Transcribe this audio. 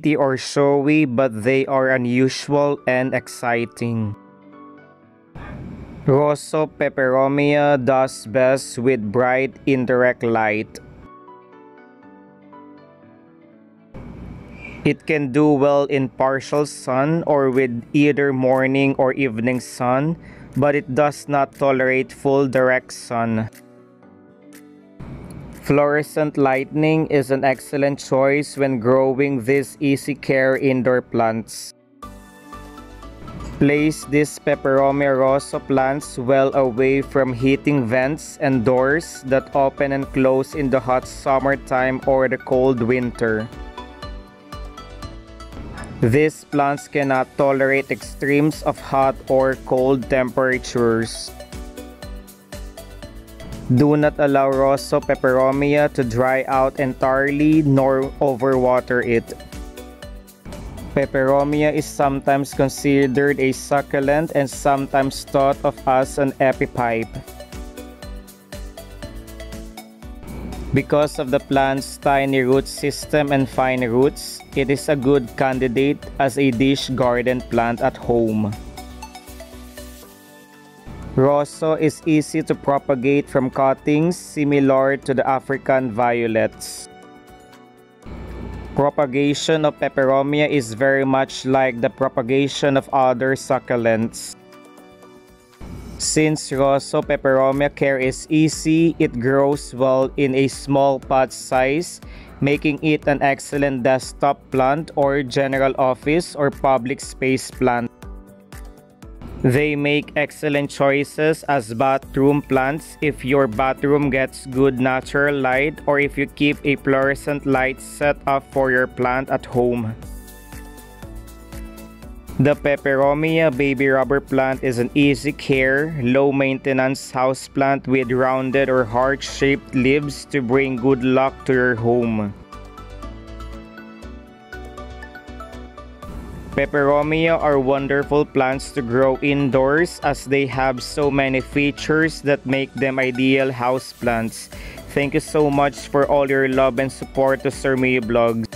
pretty or showy, but they are unusual and exciting. Rosso peperomia does best with bright indirect light. It can do well in partial sun or with either morning or evening sun, but it does not tolerate full direct sun. Fluorescent lighting is an excellent choice when growing these easy care indoor plants. Place these peperomia rosso plants well away from heating vents and doors that open and close in the hot summertime or the cold winter. These plants cannot tolerate extremes of hot or cold temperatures. Do not allow Rosso peperomia to dry out entirely nor overwater it. Peperomia is sometimes considered a succulent and sometimes thought of as an epiphyte. Because of the plant's tiny root system and fine roots, it is a good candidate as a dish garden plant at home. Rosso is easy to propagate from cuttings similar to the African violets. Propagation of peperomia is very much like the propagation of other succulents. Since Rosso peperomia care is easy, it grows well in a small pot size, making it an excellent desktop plant or general office or public space plant. They make excellent choices as bathroom plants if your bathroom gets good natural light or if you keep a fluorescent light set up for your plant at home. The peperomia baby rubber plant is an easy care, low maintenance house plant with rounded or heart-shaped leaves to bring good luck to your home. Peperomia are wonderful plants to grow indoors as they have so many features that make them ideal house plants. Thank you so much for all your love and support to Sir Vlogs.